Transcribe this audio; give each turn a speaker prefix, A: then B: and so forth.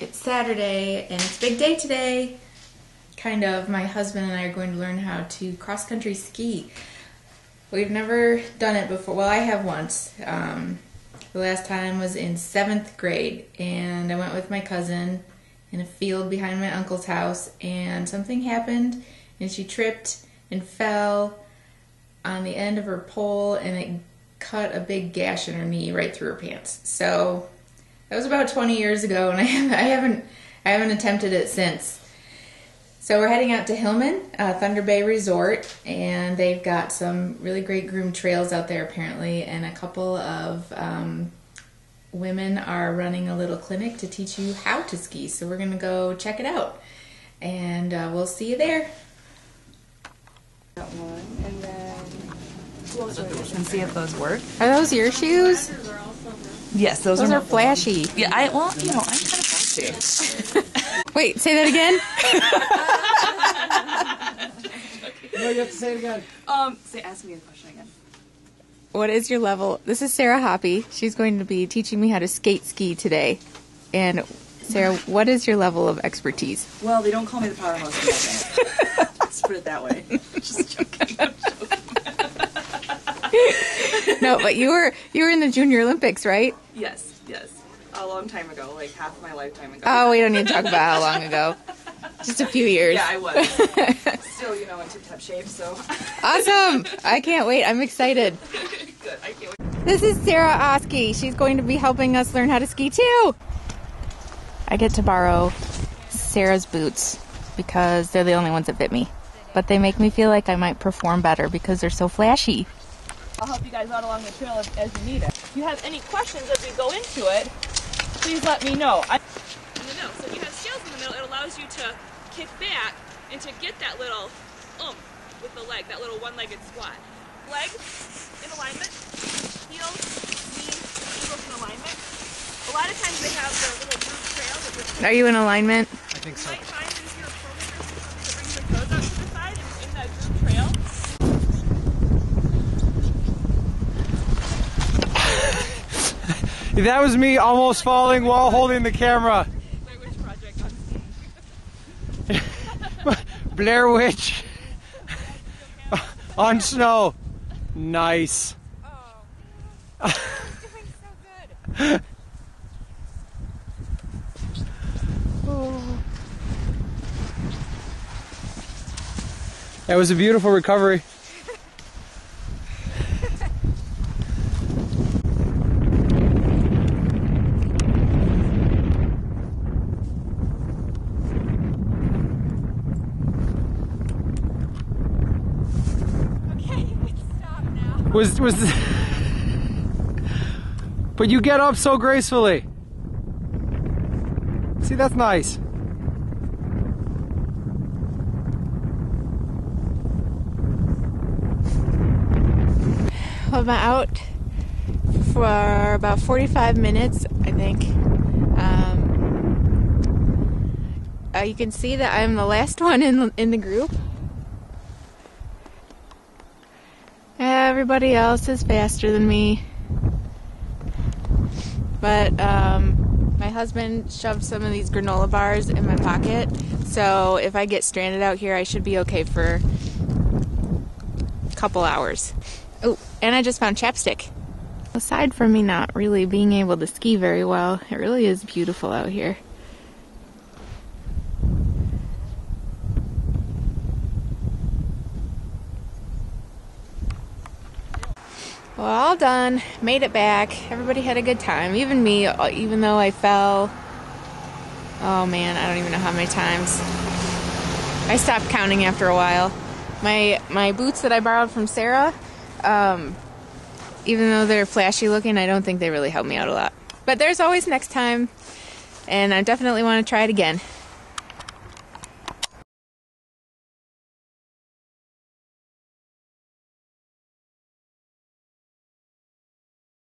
A: It's Saturday and it's big day today. Kind of, my husband and I are going to learn how to cross country ski. We've never done it before. Well, I have once. Um, the last time was in seventh grade, and I went with my cousin in a field behind my uncle's house, and something happened, and she tripped and fell on the end of her pole, and it cut a big gash in her knee right through her pants. So that was about 20 years ago, and I, I haven't I haven't attempted it since. So we're heading out to Hillman, uh, Thunder Bay Resort, and they've got some really great groomed trails out there apparently, and a couple of um, women are running a little clinic to teach you how to ski. So we're gonna go check it out, and uh, we'll see you there.
B: That one, and then
C: and see if those work.
A: Are those your shoes?
C: Yes, those,
A: Those
C: are.
A: are flashy.
C: yeah, I well, you know, I'm kind of flashy.
A: Wait, say that again.
D: No, you have to say it again.
C: um, say, ask me a question again.
A: What is your level? This is Sarah Hoppy. She's going to be teaching me how to skate ski today. And Sarah, what is your level of expertise?
C: Well, they don't call me the powerhouse. of Let's put it that way. Just joking. I'm joking.
A: No, but you were you were in the Junior Olympics, right?
C: Yes, yes. A long time ago, like half of my lifetime ago.
A: Oh, we don't need to talk about how long ago. Just a few years.
C: Yeah, I was. Still, you know, in tip-top shape. So
A: Awesome! I can't wait. I'm excited.
C: good. I can't wait.
A: This is Sarah Oski. She's going to be helping us learn how to ski too. I get to borrow Sarah's boots because they're the only ones that fit me. But they make me feel like I might perform better because they're so flashy.
E: I'll help you guys out along the trail as, as you need it. If you have any questions as we go into it, please let me know. I- in the middle. So if you have scales in the middle, it allows you to kick back and to get that little oomph with the leg, that little one-legged squat. Leg in alignment, heels, knees, ankles in alignment. A lot of times they have the little groove trail you're
A: Are you in alignment?
D: I think so.
E: might find is your program to bring your toes out to the side and in that groove trail.
D: That was me almost falling while holding the camera.
E: Blair Witch on
D: snow. Nice. That was a beautiful recovery. Was was But you get up so gracefully. See, that's nice.
A: I'm out for about 45 minutes, I think. Um, uh, you can see that I'm the last one in in the group. Everybody else is faster than me. But um, my husband shoved some of these granola bars in my pocket, so if I get stranded out here, I should be okay for a couple hours. Oh, and I just found chapstick. Aside from me not really being able to ski very well, it really is beautiful out here. Well, all done. Made it back. Everybody had a good time. Even me, uh, even though I fell. Oh man, I don't even know how many times. I stopped counting after a while. My my boots that I borrowed from Sarah, um, even though they're flashy looking, I don't think they really helped me out a lot. But there's always next time, and I definitely want to try it again.